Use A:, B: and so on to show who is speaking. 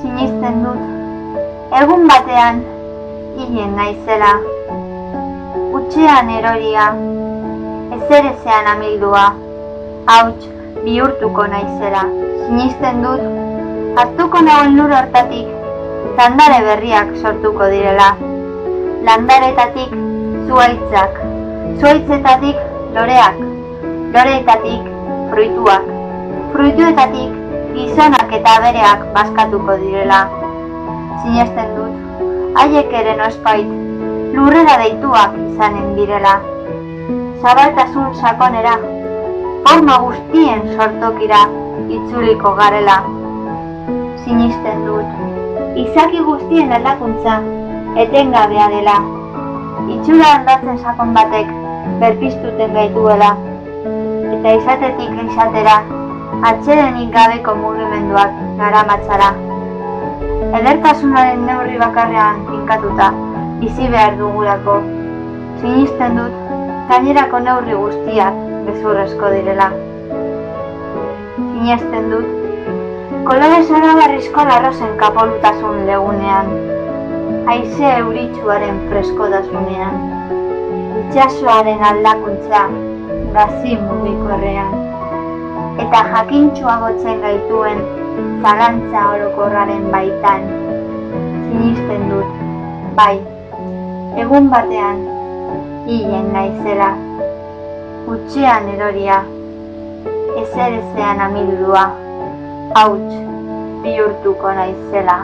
A: Sinisten dut, egun batean, hien naizela. Utxean eroria, ezer ezean amildua, hauts bihurtuko naizela. Sinisten dut, hartuko nagoen lur hortatik, landare berriak sortuko direla. Landaretatik zuaitzak, zuaitzetatik loreak, loreetatik fruituak, fruituetatik gizonak eta bereak baskatuko direla. Sinesten dut, haiek ere nospait, lurrera deituak izanen direla. Zabaltasun sakonera, forma guztien sortokira itzuliko garela. Sinisten dut, izaki guztien aldakuntza etengabea dela. Itxura aldatzen sakon batek berpiztuten gaituela. Eta izatetik izatera, atxedenik gabeko mugimenduak gara matzara. Edertasunaren neurri bakarrean finkatuta, bizi behar dugulako. Sinisten dut, gainerako neurri guztiak bezurrezko direla. Sinesten dut, kolore zara barrizko larrozen kapolutasun legunean, haize euritsuaren freskodasunean, itxasoaren aldakuntza gazi mugikorrean, eta jakintxua gotzen gaituen zalantza orokorraren baitan, sinisten dut, bai, egun batean, hien naizela, utxean eroria, ezer ezean amildua, hauts bihurtuko naizela.